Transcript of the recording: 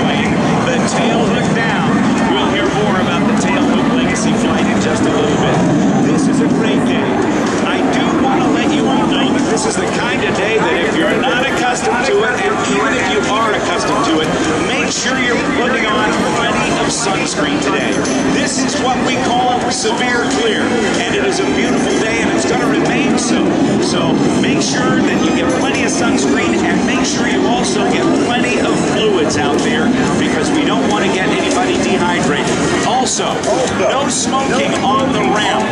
plane, the tail down. We'll hear more about the tailhook legacy flight in just a little bit. This is a great day. I do want to let you all know that this is the kind of day that if you're not accustomed to it, and even if you are accustomed to it, make sure you're putting on plenty of sunscreen today. This is what we call severe clear, and it is a beautiful day, and it's going to remain so. So make sure that you get plenty of sunscreen so. No smoking on the ramp.